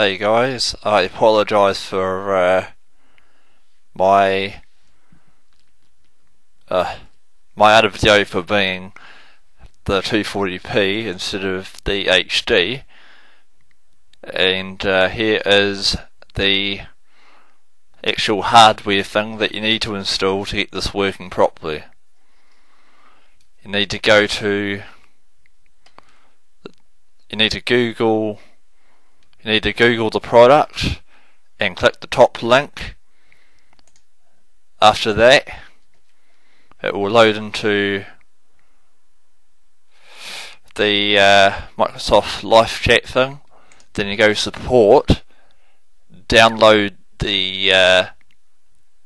Hey guys, I apologise for uh, my uh, my other video for being the 240p instead of the HD and uh, here is the actual hardware thing that you need to install to get this working properly. You need to go to you need to Google you need to Google the product and click the top link. After that, it will load into the uh, Microsoft LifeChat thing. Then you go support, download the uh,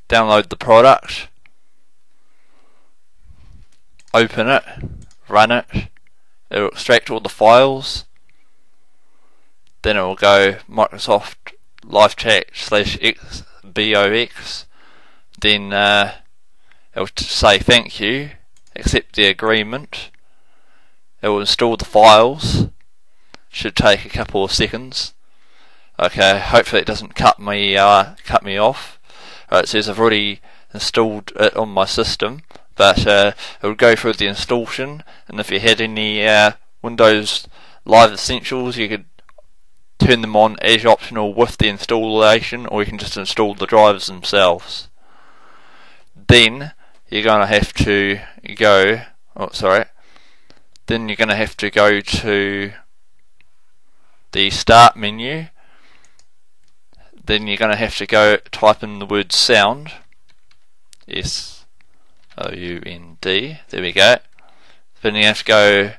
download the product, open it, run it. It will extract all the files then it will go Microsoft LifeChat slash BOX. Then uh, it will say thank you, accept the agreement. It will install the files. Should take a couple of seconds. Okay, hopefully it doesn't cut me uh, cut me off. It says I've already installed it on my system, but uh, it will go through the installation. And if you had any uh, Windows Live Essentials, you could turn them on as optional with the installation or you can just install the drivers themselves. Then you're going to have to go, oh sorry, then you're going to have to go to the start menu. Then you're going to have to go type in the word sound. S O U N D. There we go. Then you have to go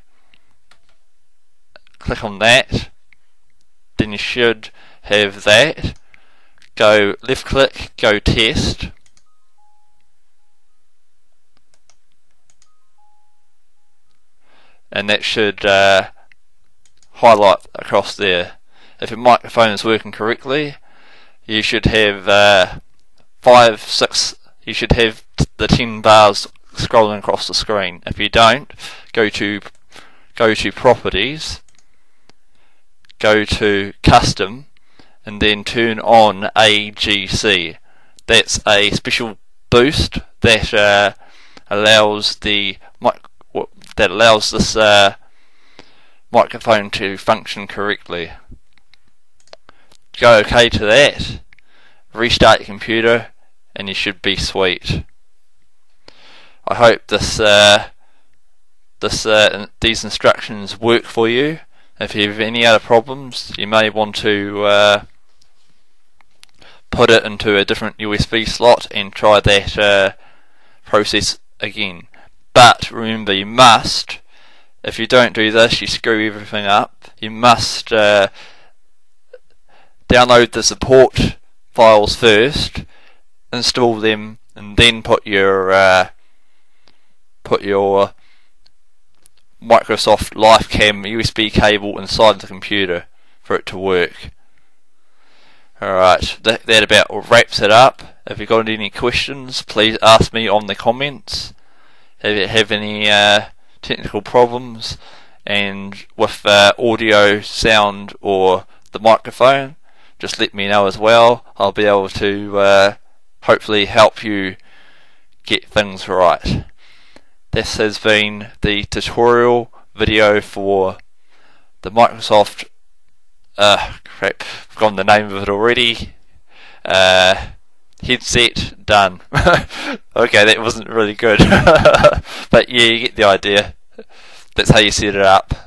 click on that then you should have that. Go left click, go test. And that should uh, highlight across there. If your microphone is working correctly, you should have uh, five, six. You should have the ten bars scrolling across the screen. If you don't, go to go to properties go to custom and then turn on AGC. That's a special boost that uh, allows the that allows this uh, microphone to function correctly. Go OK to that. Restart your computer, and you should be sweet. I hope this uh, this uh, these instructions work for you. If you have any other problems, you may want to uh, put it into a different USB slot and try that uh, process again. But remember, you must, if you don't do this, you screw everything up. You must uh, download the support files first, install them, and then put your uh, put your Microsoft LiveCam USB cable inside the computer for it to work. Alright, that, that about wraps it up. If you've got any questions, please ask me on the comments. If you have any uh, technical problems and with uh, audio, sound, or the microphone, just let me know as well. I'll be able to uh, hopefully help you get things right. This has been the tutorial video for the Microsoft uh crap, I've forgotten the name of it already. Uh, headset done. okay, that wasn't really good. but yeah, you get the idea. That's how you set it up.